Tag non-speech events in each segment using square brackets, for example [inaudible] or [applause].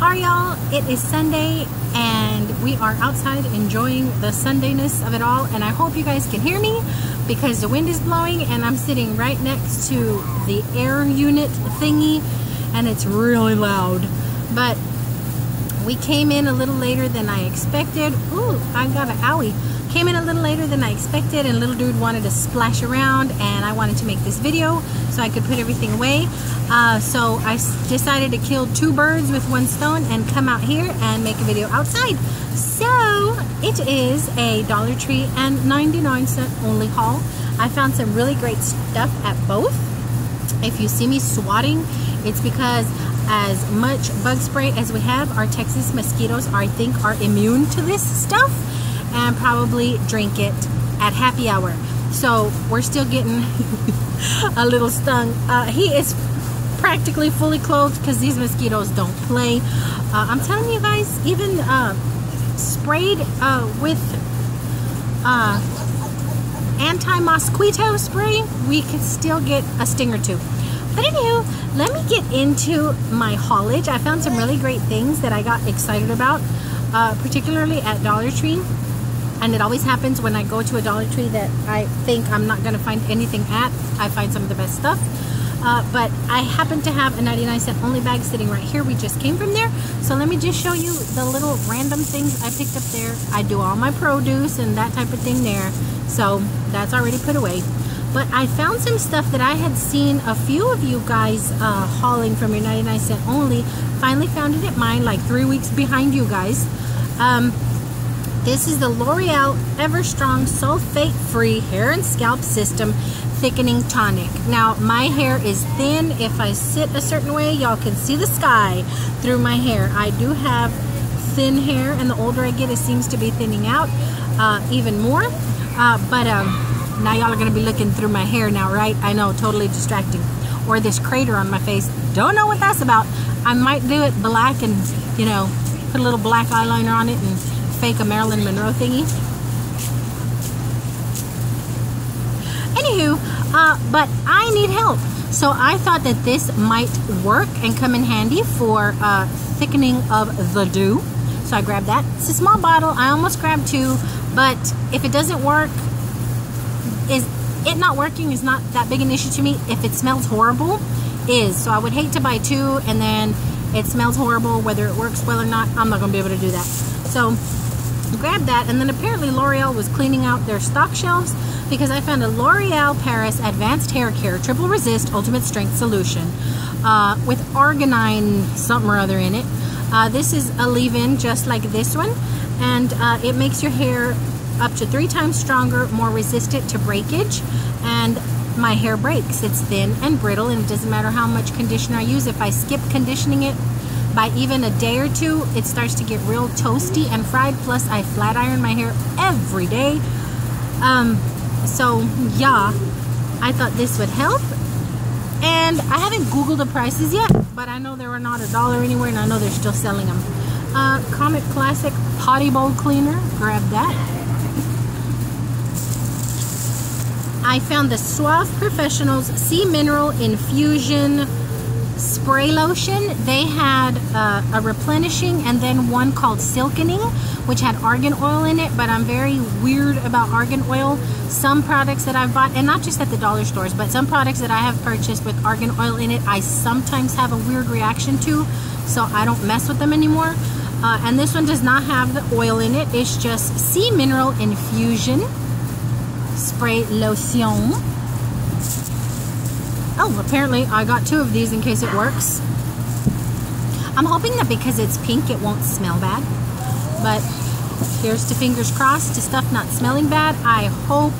are y'all? It is Sunday and we are outside enjoying the Sundayness of it all and I hope you guys can hear me because the wind is blowing and I'm sitting right next to the air unit thingy and it's really loud. But we came in a little later than I expected. Ooh, I got an owie. Came in a little later than I expected and little dude wanted to splash around and I wanted to make this video so I could put everything away. Uh, so I decided to kill two birds with one stone and come out here and make a video outside. So it is a Dollar Tree and 99 cent only haul. I found some really great stuff at both. If you see me swatting, it's because as much bug spray as we have, our Texas mosquitoes, I think, are immune to this stuff and probably drink it at happy hour. So we're still getting [laughs] a little stung. Uh, he is practically fully clothed because these mosquitoes don't play. Uh, I'm telling you guys, even uh, sprayed uh, with uh, anti-mosquito spray, we could still get a sting or two. But anywho, let me get into my haulage. I found some really great things that I got excited about, uh, particularly at Dollar Tree and it always happens when I go to a Dollar Tree that I think I'm not to find anything at. I find some of the best stuff. Uh, but I happen to have a 99 cent only bag sitting right here. We just came from there. So let me just show you the little random things I picked up there. I do all my produce and that type of thing there. So that's already put away. But I found some stuff that I had seen a few of you guys uh, hauling from your 99 cent only. Finally found it at mine like three weeks behind you guys. Um, this is the L'Oreal Everstrong Sulfate Free Hair and Scalp System Thickening Tonic. Now, my hair is thin. If I sit a certain way, y'all can see the sky through my hair. I do have thin hair, and the older I get, it seems to be thinning out uh, even more. Uh, but um, now y'all are going to be looking through my hair now, right? I know, totally distracting. Or this crater on my face. Don't know what that's about. I might do it black and, you know, put a little black eyeliner on it and fake a Marilyn Monroe thingy. Anywho, uh, but I need help. So I thought that this might work and come in handy for uh, thickening of the dew. So I grabbed that. It's a small bottle. I almost grabbed two, but if it doesn't work, is it not working is not that big an issue to me. If it smells horrible, is. So I would hate to buy two and then it smells horrible, whether it works well or not, I'm not gonna be able to do that. So grabbed that and then apparently L'Oreal was cleaning out their stock shelves because I found a L'Oreal Paris Advanced Hair Care Triple Resist Ultimate Strength Solution uh, with arginine something or other in it. Uh, this is a leave-in just like this one and uh, it makes your hair up to three times stronger, more resistant to breakage and my hair breaks. It's thin and brittle and it doesn't matter how much conditioner I use. If I skip conditioning it by even a day or two, it starts to get real toasty and fried. Plus, I flat iron my hair every day. Um, so, yeah, I thought this would help. And I haven't Googled the prices yet, but I know they were not a dollar anywhere, and I know they're still selling them. Uh, Comet Classic Potty Bowl Cleaner, grab that. I found the Suave Professionals Sea Mineral Infusion spray lotion. They had uh, a replenishing and then one called Silkening, which had argan oil in it, but I'm very weird about argan oil. Some products that I've bought, and not just at the dollar stores, but some products that I have purchased with argan oil in it, I sometimes have a weird reaction to, so I don't mess with them anymore. Uh, and this one does not have the oil in it. It's just Sea Mineral Infusion Spray Lotion. Oh, apparently I got two of these in case it works. I'm hoping that because it's pink it won't smell bad. But here's to fingers crossed to stuff not smelling bad. I hope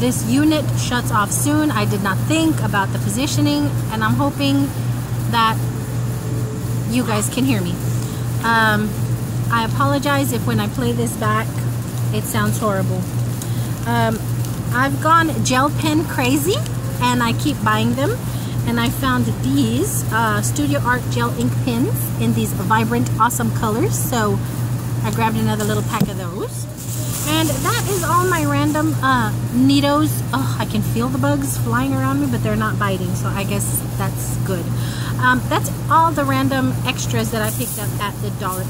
this unit shuts off soon. I did not think about the positioning and I'm hoping that you guys can hear me. Um, I apologize if when I play this back it sounds horrible. Um, I've gone gel pen crazy and I keep buying them and I found these uh, Studio Art Gel Ink Pens in these vibrant awesome colors so I grabbed another little pack of those And that is all my random uh, Neatos. Oh, I can feel the bugs flying around me, but they're not biting, so I guess that's good. Um, that's all the random extras that I picked up at the dollar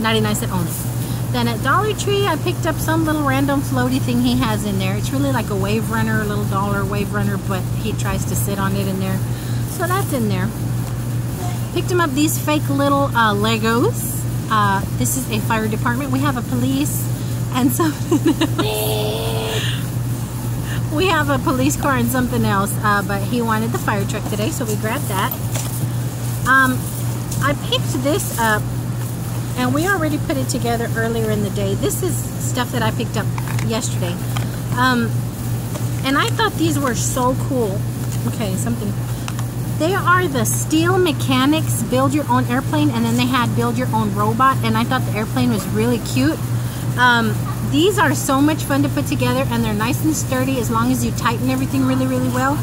99 cent only. Then at Dollar Tree, I picked up some little random floaty thing he has in there. It's really like a wave runner, a little dollar wave runner, but he tries to sit on it in there. So that's in there. Picked him up these fake little uh, Legos. Uh, this is a fire department. We have a police and something [laughs] we have a police car and something else, uh, but he wanted the fire truck today, so we grabbed that. Um, I picked this up, and we already put it together earlier in the day. This is stuff that I picked up yesterday. Um, and I thought these were so cool. Okay, something. They are the Steel Mechanics Build Your Own Airplane, and then they had Build Your Own Robot, and I thought the airplane was really cute. Um, these are so much fun to put together and they're nice and sturdy as long as you tighten everything really, really well.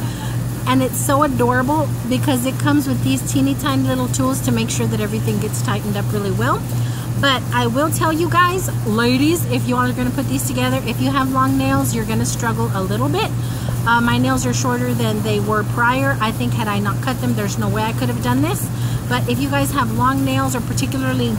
And it's so adorable because it comes with these teeny tiny little tools to make sure that everything gets tightened up really well. But I will tell you guys, ladies, if you are going to put these together, if you have long nails, you're going to struggle a little bit. Uh, my nails are shorter than they were prior. I think had I not cut them, there's no way I could have done this. But if you guys have long nails or particularly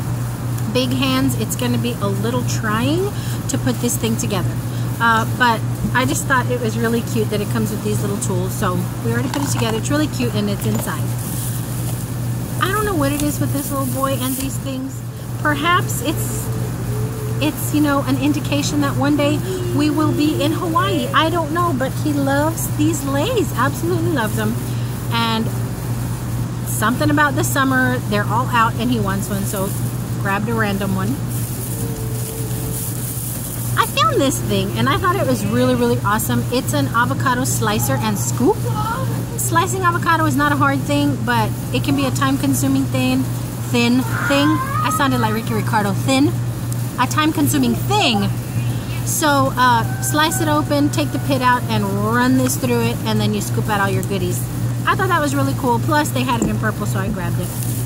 big hands, it's going to be a little trying to put this thing together. Uh, but I just thought it was really cute that it comes with these little tools. So we already put it together. It's really cute and it's inside. I don't know what it is with this little boy and these things. Perhaps it's it's you know an indication that one day we will be in Hawaii. I don't know, but he loves these leis. Absolutely loves them. And something about the summer, they're all out and he wants one. So grabbed a random one. I found this thing and I thought it was really, really awesome. It's an avocado slicer and scoop. Slicing avocado is not a hard thing, but it can be a time-consuming thing. Thin thing. I sounded like Ricky Ricardo. Thin. A time-consuming thing. So uh, slice it open, take the pit out, and run this through it, and then you scoop out all your goodies. I thought that was really cool. Plus, they had it in purple, so I grabbed it.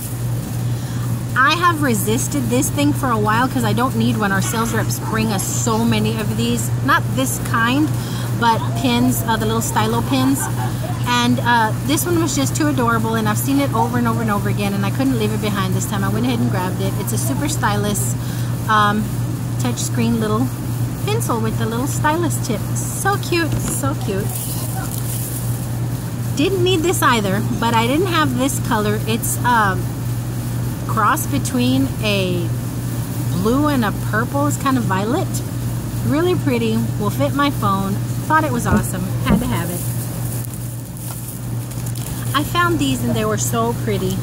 I have resisted this thing for a while because I don't need one. Our sales reps bring us so many of these. Not this kind, but pins, uh, the little stylo pins. And uh, this one was just too adorable and I've seen it over and over and over again and I couldn't leave it behind this time. I went ahead and grabbed it. It's a super stylus um, touchscreen little pencil with the little stylus tip. So cute, so cute. Didn't need this either, but I didn't have this color. It's um, cross between a blue and a purple. It's kind of violet. Really pretty. Will fit my phone. Thought it was awesome. Had to have it. I found these and they were so pretty.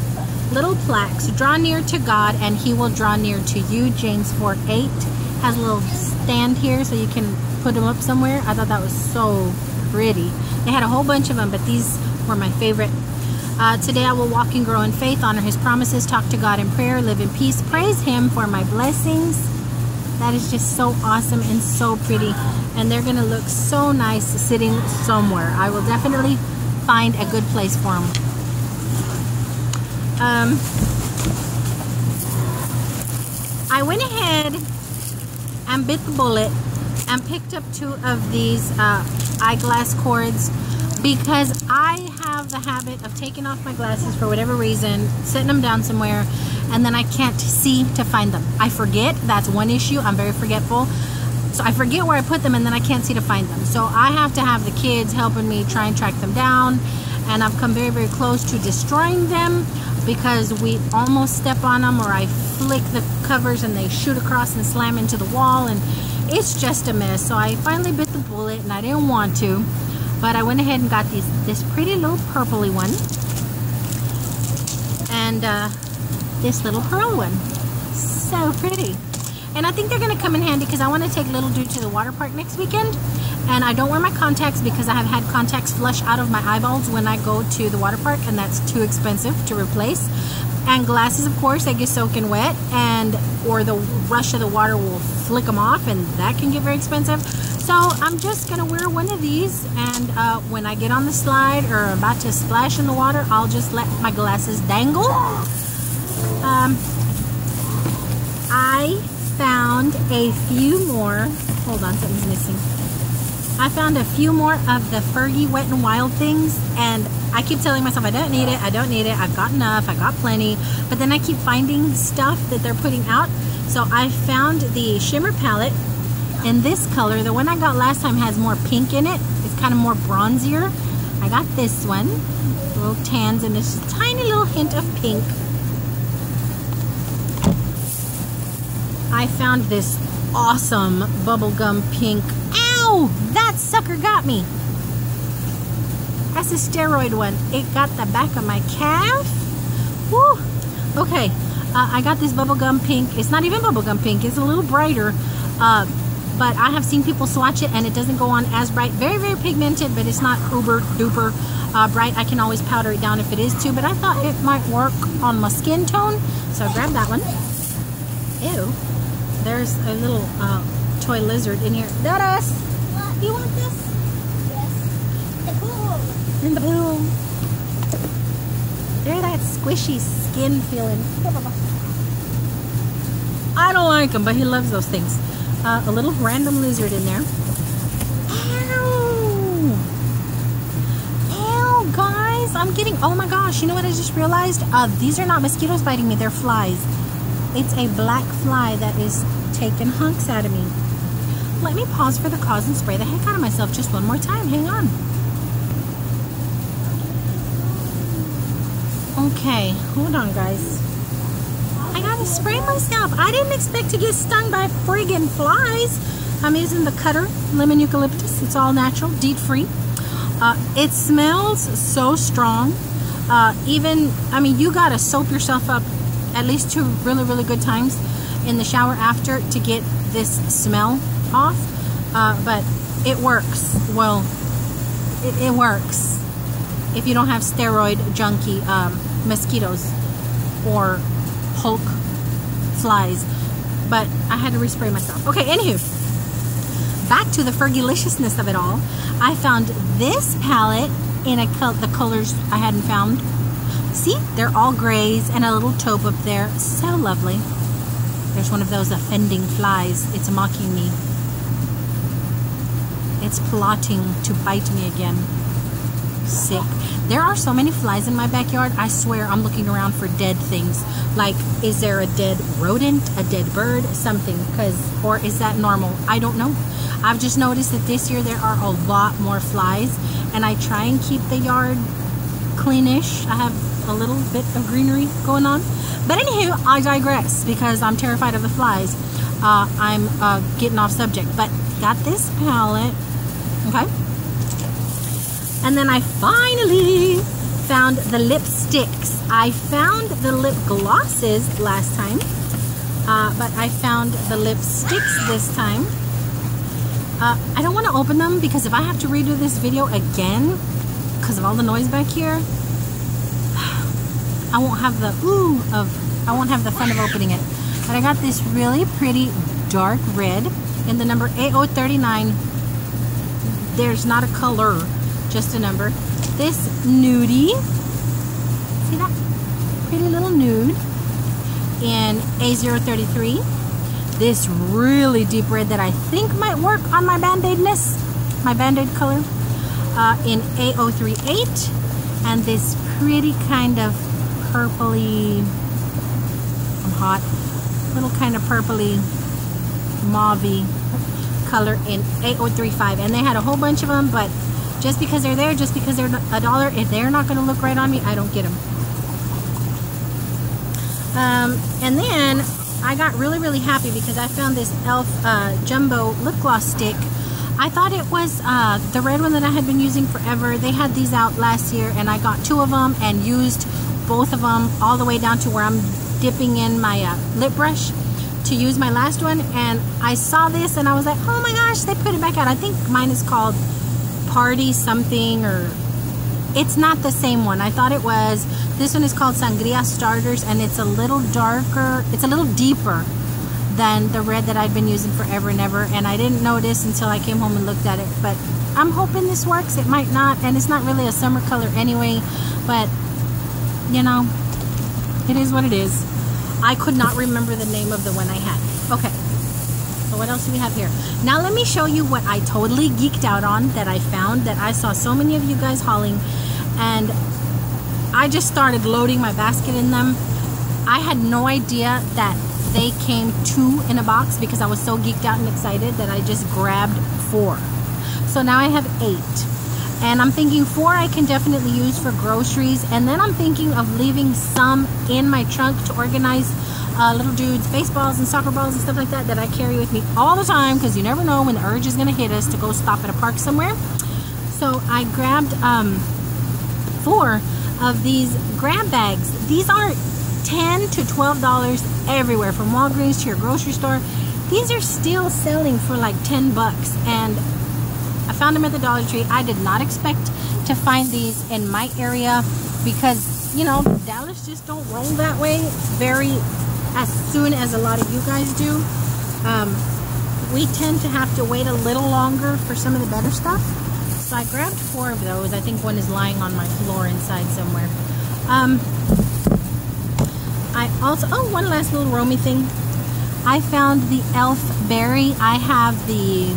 Little plaques. Draw near to God and he will draw near to you. James 4 8 has a little stand here so you can put them up somewhere. I thought that was so pretty. They had a whole bunch of them, but these were my favorite. Uh, today I will walk and grow in faith, honor his promises, talk to God in prayer, live in peace, praise him for my blessings. That is just so awesome and so pretty. And they're going to look so nice sitting somewhere. I will definitely find a good place for them. Um, I went ahead and bit the bullet and picked up two of these uh, eyeglass cords because I have the habit of taking off my glasses for whatever reason, setting them down somewhere, and then I can't see to find them. I forget. That's one issue. I'm very forgetful. So I forget where I put them and then I can't see to find them. So I have to have the kids helping me try and track them down. And I've come very, very close to destroying them because we almost step on them or I flick the covers and they shoot across and slam into the wall and it's just a mess. So I finally bit the bullet and I didn't want to. But I went ahead and got these this pretty little purpley one. And uh, this little pearl one. So pretty. And I think they're going to come in handy because I want to take little dude to the water park next weekend. And I don't wear my contacts because I have had contacts flush out of my eyeballs when I go to the water park and that's too expensive to replace. And glasses, of course, they get soaking wet and or the rush of the water will flick them off and that can get very expensive. So I'm just gonna wear one of these and uh, when I get on the slide or about to splash in the water, I'll just let my glasses dangle. Um, I found a few more hold on, something's missing. I found a few more of the Fergie Wet and Wild things and I keep telling myself I don't need it, I don't need it, I've got enough, I got plenty. But then I keep finding stuff that they're putting out. So I found the shimmer palette in this color. The one I got last time has more pink in it. It's kind of more bronzier. I got this one, little tans and this tiny little hint of pink. I found this awesome bubblegum pink Ow! That sucker got me. That's a steroid one. It got the back of my calf. Woo! Okay, uh, I got this bubblegum pink. It's not even bubblegum pink. It's a little brighter. Uh, but I have seen people swatch it and it doesn't go on as bright. Very, very pigmented, but it's not uber duper uh, bright. I can always powder it down if it is too, but I thought it might work on my skin tone. So I grabbed that one. Ew. There's a little uh, toy lizard in here. Dodos! You want this? Yes. The pool. In the pool. They're that squishy skin feeling. [laughs] I don't like him, but he loves those things. Uh, a little random lizard in there. Ow! Ow, guys! I'm getting, oh my gosh, you know what I just realized? Uh, these are not mosquitoes biting me, they're flies. It's a black fly that is taking hunks out of me. Let me pause for the cause and spray the heck out of myself just one more time. Hang on. Okay, hold on guys. Gotta spray myself. I didn't expect to get stung by friggin' flies. I'm using the cutter, lemon eucalyptus. It's all natural, DEET free. Uh, it smells so strong. Uh, even, I mean, you gotta soap yourself up at least two really, really good times in the shower after to get this smell off, uh, but it works. Well, it, it, works if you don't have steroid junkie um, mosquitoes or Hulk flies. But I had to respray myself. Okay, anywho, back to the Fergiliciousness of it all. I found this palette in a the colors I hadn't found. See, they're all grays and a little taupe up there. So lovely. There's one of those offending flies. It's mocking me. It's plotting to bite me again. Sick. There are so many flies in my backyard. I swear I'm looking around for dead things. Like, is there a dead rodent, a dead bird, something? Cause, or is that normal? I don't know. I've just noticed that this year there are a lot more flies, and I try and keep the yard cleanish. I have a little bit of greenery going on. But anywho, I digress because I'm terrified of the flies. Uh, I'm uh, getting off subject. But got this palette Okay. And then I finally found the lipsticks. I found the lip glosses last time, uh, but I found the lipsticks this time. Uh, I don't want to open them because if I have to redo this video again because of all the noise back here, [sighs] I won't have the ooh of, I won't have the fun of opening it. But I got this really pretty dark red in the number A039 there's not a color, just a number. This nudie, see that? Pretty little nude in A033. This really deep red that I think might work on my band-aidness, my band-aid color, uh, in A038. And this pretty kind of purpley, I'm hot, little kind of purpley, mauvey color in 8035 and they had a whole bunch of them but just because they're there just because they're a dollar if they're not going to look right on me I don't get them um, and then I got really really happy because I found this e.l.f. Uh, jumbo lip gloss stick. I thought it was uh, the red one that I had been using forever. They had these out last year and I got two of them and used both of them all the way down to where I'm dipping in my uh, lip brush to use my last one. And I saw this and I was like oh my gosh they put it back out. I think mine is called party something or it's not the same one I thought it was this one is called sangria starters and it's a little darker it's a little deeper than the red that I'd been using forever and ever and I didn't notice until I came home and looked at it but I'm hoping this works it might not and it's not really a summer color anyway but you know it is what it is I could not remember the name of the one I had. Okay. So what else do we have here? Now let me show you what I totally geeked out on that I found that I saw so many of you guys hauling and I just started loading my basket in them. I had no idea that they came two in a box because I was so geeked out and excited that I just grabbed four. So now I have eight. And I'm thinking four I can definitely use for groceries. And then I'm thinking of leaving some in my trunk to organize uh, little dudes, baseballs and soccer balls and stuff like that that I carry with me all the time because you never know when the urge is going to hit us to go stop at a park somewhere. So I grabbed um, four of these grab bags. These are 10 to $12 everywhere from Walgreens to your grocery store. These are still selling for like 10 bucks and I found them at the Dollar Tree. I did not expect to find these in my area because, you know, Dallas just don't roll that way very as soon as a lot of you guys do. Um, we tend to have to wait a little longer for some of the better stuff. So I grabbed four of those. I think one is lying on my floor inside somewhere. Um, I also, oh, one last little Romy thing. I found the elf berry. I have the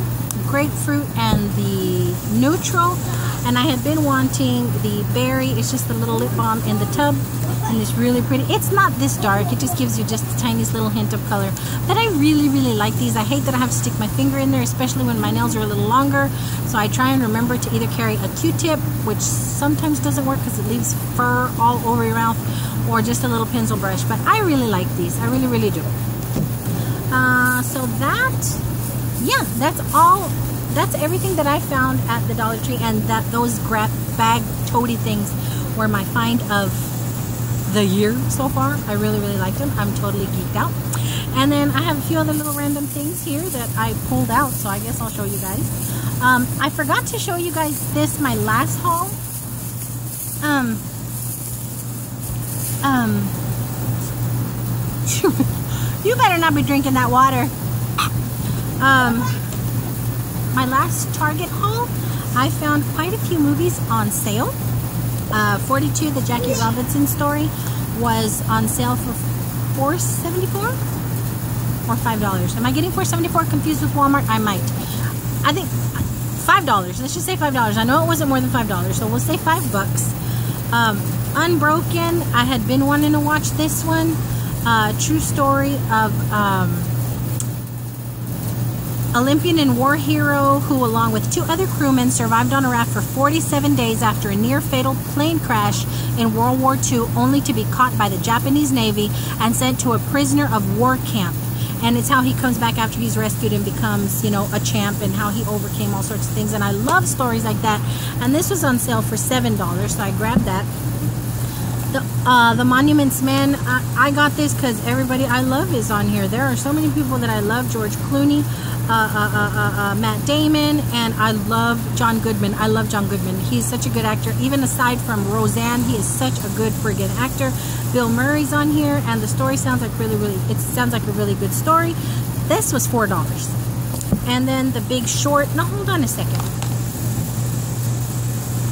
grapefruit and the neutral and I had been wanting the berry. It's just a little lip balm in the tub and it's really pretty. It's not this dark. It just gives you just the tiniest little hint of color. But I really, really like these. I hate that I have to stick my finger in there, especially when my nails are a little longer. So I try and remember to either carry a Q-tip, which sometimes doesn't work because it leaves fur all over your mouth, or just a little pencil brush. But I really like these. I really, really do. Uh, so that, yeah, that's all that's everything that I found at the Dollar Tree and that those grab bag toady things were my find of the year so far. I really, really liked them. I'm totally geeked out. And then I have a few other little random things here that I pulled out, so I guess I'll show you guys. Um, I forgot to show you guys this, my last haul. Um, um, [laughs] you better not be drinking that water. Um, my last Target haul, I found quite a few movies on sale. Uh, 42, the Jackie Robinson story, was on sale for $4.74 or $5. Am I getting $4.74 confused with Walmart? I might. I think $5. Let's just say $5. I know it wasn't more than $5, so we'll say 5 bucks. Um, Unbroken, I had been wanting to watch this one. Uh, true story of um, Olympian and war hero who, along with two other crewmen, survived on a raft for 47 days after a near fatal plane crash in World War II, only to be caught by the Japanese Navy and sent to a prisoner of war camp. And it's how he comes back after he's rescued and becomes, you know, a champ and how he overcame all sorts of things. And I love stories like that. And this was on sale for $7, so I grabbed that. The, uh, the Monuments Men, I, I got this because everybody I love is on here. There are so many people that I love. George Clooney, uh uh, uh, uh, Matt Damon, and I love John Goodman. I love John Goodman. He's such a good actor. Even aside from Roseanne, he is such a good friggin' actor. Bill Murray's on here, and the story sounds like really, really, it sounds like a really good story. This was $4. And then The Big Short, no, hold on a second.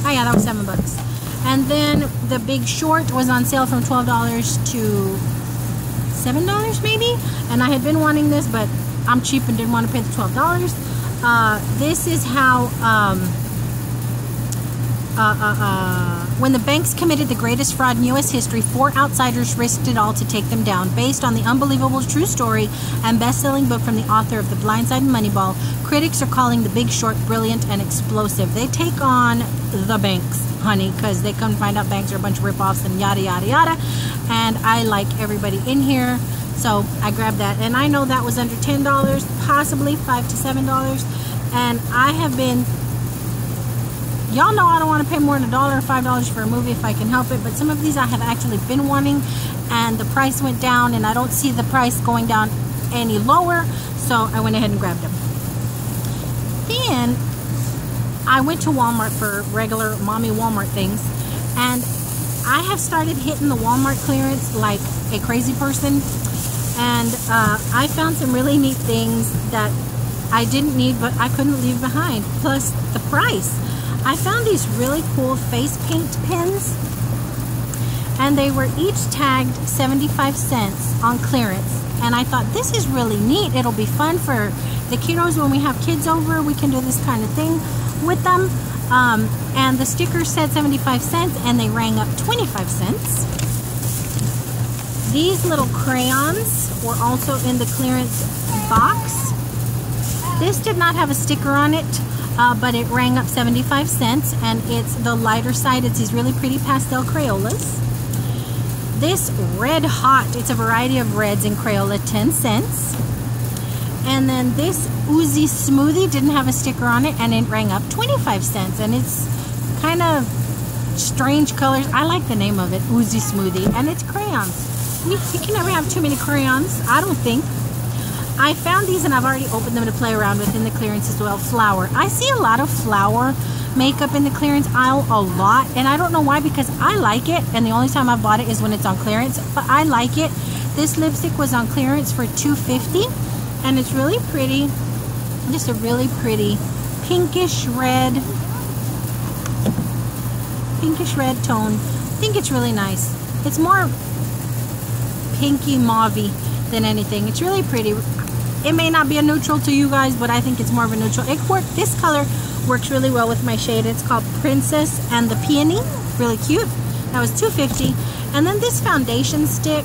Oh yeah, that was 7 bucks. And then The Big Short was on sale from $12 to $7 maybe. And I had been wanting this, but I'm cheap and didn't want to pay the $12. Uh, this is how, um, uh, uh, uh, when the banks committed the greatest fraud in U.S. history, four outsiders risked it all to take them down. Based on the unbelievable true story and best-selling book from the author of The Blind Side and Moneyball, critics are calling The Big Short brilliant and explosive. They take on the banks, honey, because they come find out banks are a bunch of rip-offs and yada, yada, yada. And I like everybody in here. So I grabbed that. And I know that was under $10, possibly 5 to $7. And I have been, y'all know I don't want to pay more than a dollar or $5 for a movie if I can help it. But some of these I have actually been wanting and the price went down and I don't see the price going down any lower. So I went ahead and grabbed them. Then I went to Walmart for regular mommy Walmart things and I have started hitting the Walmart clearance like a crazy person and uh, I found some really neat things that I didn't need but I couldn't leave behind plus the price I found these really cool face paint pins and they were each tagged 75 cents on clearance and I thought this is really neat. It'll be fun for the kiddos when we have kids over. We can do this kind of thing with them. Um, and the sticker said 75 cents and they rang up 25 cents. These little crayons were also in the clearance box. This did not have a sticker on it, uh, but it rang up 75 cents and it's the lighter side. It's these really pretty pastel Crayolas. This Red Hot, it's a variety of reds in Crayola, 10 cents. And then this Oozy Smoothie didn't have a sticker on it and it rang up 25 cents. And it's kind of strange colors. I like the name of it, Oozy Smoothie. And it's crayons. You can never have too many crayons, I don't think. I found these and I've already opened them to play around with in the clearance as well. Flower. I see a lot of flower makeup in the clearance aisle a lot and I don't know why because I like it and the only time I've bought it is when it's on clearance but I like it this lipstick was on clearance for 250 and it's really pretty just a really pretty pinkish red pinkish red tone I think it's really nice it's more pinky mauvey than anything. It's really pretty. It may not be a neutral to you guys but I think it's more of a neutral. It worked this color works really well with my shade. It's called Princess and the Peony. Really cute. That was 250 and then this foundation stick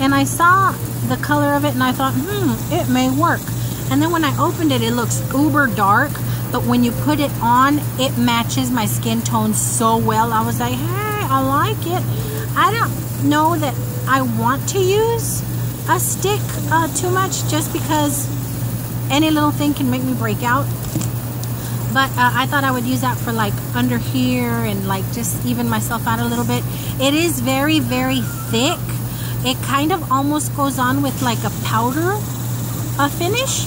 and I saw the color of it and I thought hmm it may work. And then when I opened it it looks uber dark but when you put it on it matches my skin tone so well. I was like hey I like it. I don't know that I want to use a stick uh, too much just because any little thing can make me break out. But uh, I thought I would use that for like under here and like just even myself out a little bit. It is very very thick. It kind of almost goes on with like a powder uh, finish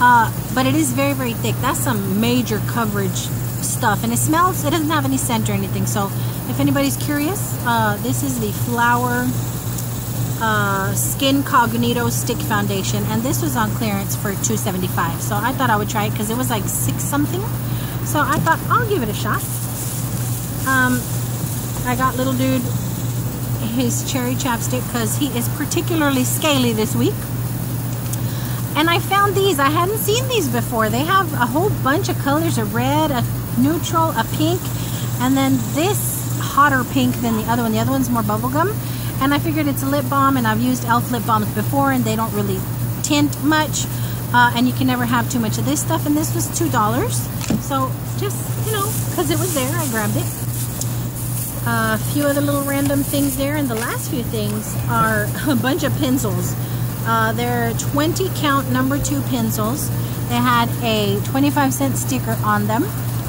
uh, but it is very very thick. That's some major coverage stuff and it smells it doesn't have any scent or anything. So if anybody's curious uh, this is the flower uh, Skincognito Stick Foundation, and this was on clearance for 275 So I thought I would try it because it was like six something. So I thought I'll give it a shot. Um, I got little dude his cherry chapstick because he is particularly scaly this week. And I found these. I hadn't seen these before. They have a whole bunch of colors, a red, a neutral, a pink, and then this hotter pink than the other one. The other one's more bubblegum. And I figured it's a lip balm, and I've used e.l.f. lip balms before, and they don't really tint much. Uh, and you can never have too much of this stuff. And this was $2. So just, you know, because it was there, I grabbed it. A few other little random things there. And the last few things are [laughs] a bunch of pencils. Uh, they're 20 count number two pencils. They had a 25 cent sticker on them.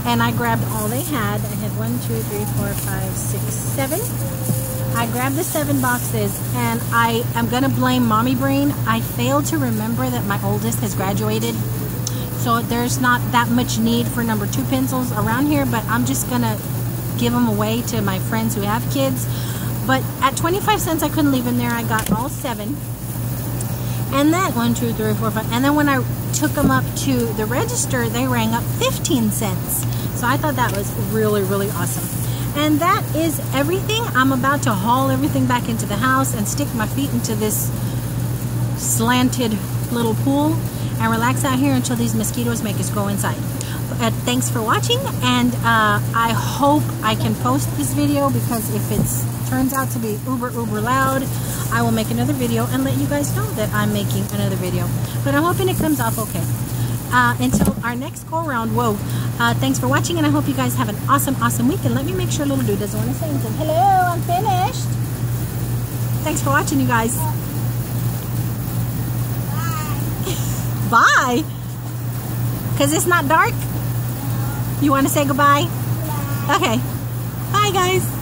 And I grabbed all they had. I had one, two, three, four, five, six, seven I grabbed the seven boxes and I am going to blame mommy brain. I failed to remember that my oldest has graduated. So there's not that much need for number two pencils around here, but I'm just going to give them away to my friends who have kids. But at 25 cents, I couldn't leave them there. I got all seven. And then, one, two, three, four, five. And then when I took them up to the register, they rang up 15 cents. So I thought that was really, really awesome. And that is everything. I'm about to haul everything back into the house and stick my feet into this slanted little pool and relax out here until these mosquitoes make us go inside. Uh, thanks for watching and uh, I hope I can post this video because if it turns out to be uber uber loud I will make another video and let you guys know that I'm making another video but I'm hoping it comes off okay uh, until our next go around. Whoa. Uh, thanks for watching, and I hope you guys have an awesome, awesome week. And let me make sure little dude doesn't want to say anything. Hello, I'm finished. Thanks for watching, you guys. Bye. [laughs] Bye. Because it's not dark? You want to say goodbye? Okay. Bye, guys.